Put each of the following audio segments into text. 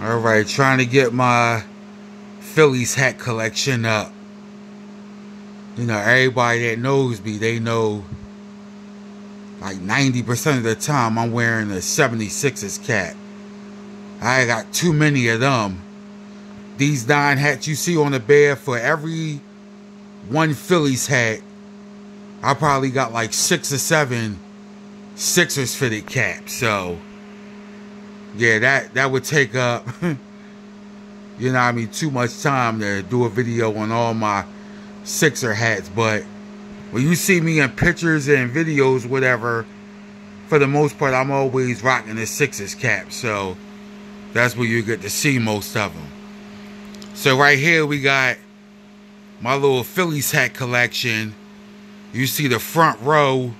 All right, trying to get my Phillies hat collection up. You know, everybody that knows me, they know like 90% of the time I'm wearing a 76ers cap. I got too many of them. These nine hats you see on the bed for every one Phillies hat, I probably got like six or seven Sixers fitted caps. So, yeah, that, that would take up, you know I mean, too much time to do a video on all my Sixer hats. But when you see me in pictures and videos, whatever, for the most part, I'm always rocking the Sixers cap. So, that's where you get to see most of them. So right here we got my little Phillies hat collection. You see the front row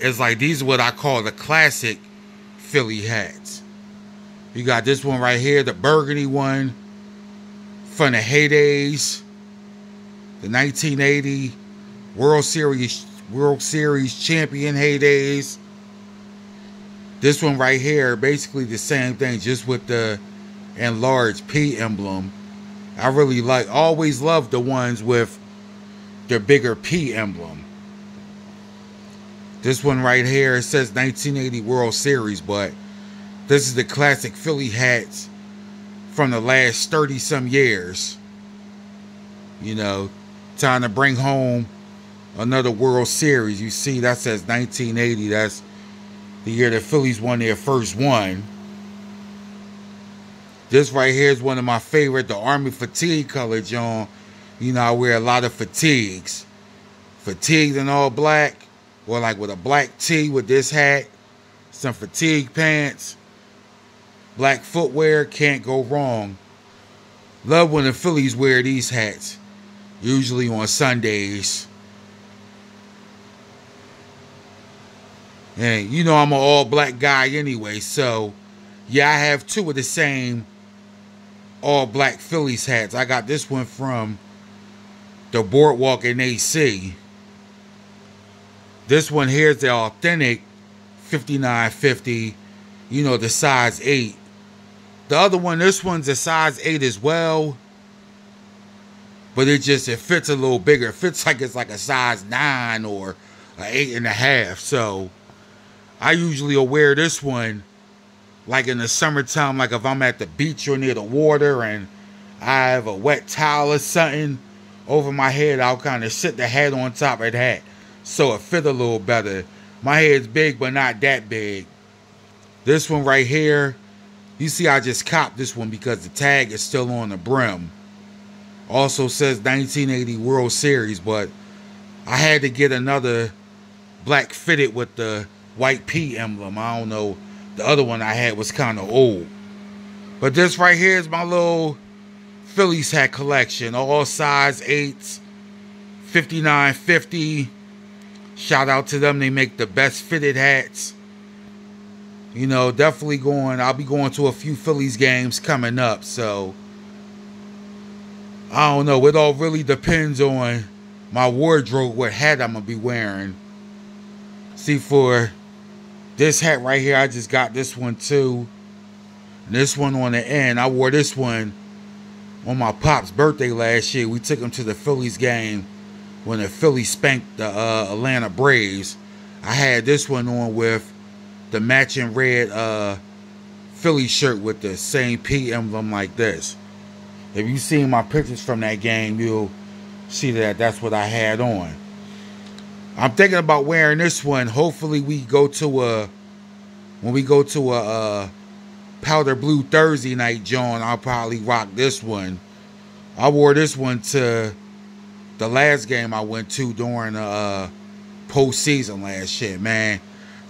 is like these are what I call the classic Philly hats. You got this one right here, the burgundy one from the heydays, the 1980 World Series World Series champion heydays. This one right here, basically the same thing, just with the enlarged P emblem. I really like, always love the ones with the bigger P emblem. This one right here, it says 1980 World Series, but this is the classic Philly hats from the last 30 some years. You know, time to bring home another World Series. You see, that says 1980. That's the year the Phillies won their first one. This right here is one of my favorite, the Army fatigue color, John. You know, I wear a lot of fatigues. Fatigues in all black, or like with a black tee with this hat, some fatigue pants, black footwear, can't go wrong. Love when the Phillies wear these hats, usually on Sundays. And you know I'm an all black guy anyway, so yeah, I have two of the same all black Phillies hats. I got this one from the Boardwalk in AC. This one here is the authentic 5950, you know, the size 8. The other one, this one's a size 8 as well. But it just, it fits a little bigger. It fits like it's like a size 9 or an eight and a half. So, I usually will wear this one like in the summertime, like if I'm at the beach or near the water and I have a wet towel or something over my head, I'll kind of sit the hat on top of that so it fit a little better. My head's big, but not that big. This one right here, you see I just copped this one because the tag is still on the brim. Also says 1980 World Series, but I had to get another black fitted with the white P emblem. I don't know. The other one I had was kind of old. But this right here is my little Phillies hat collection. All size 8s, 5950. Shout out to them. They make the best fitted hats. You know, definitely going. I'll be going to a few Phillies games coming up. So, I don't know. It all really depends on my wardrobe, what hat I'm to be wearing. See, for this hat right here, I just got this one too. And this one on the end, I wore this one on my pop's birthday last year. We took him to the Phillies game when the Phillies spanked the uh, Atlanta Braves. I had this one on with the matching red uh, Philly shirt with the same P emblem like this. If you see my pictures from that game, you'll see that that's what I had on. I'm thinking about wearing this one. Hopefully, we go to a when we go to a, a powder blue Thursday night, John. I'll probably rock this one. I wore this one to the last game I went to during the uh, postseason last year, man.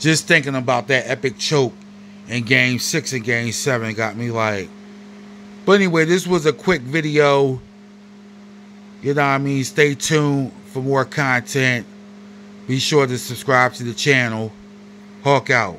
Just thinking about that epic choke in Game Six and Game Seven got me like. But anyway, this was a quick video. You know what I mean? Stay tuned for more content. Be sure to subscribe to the channel. Hawk out.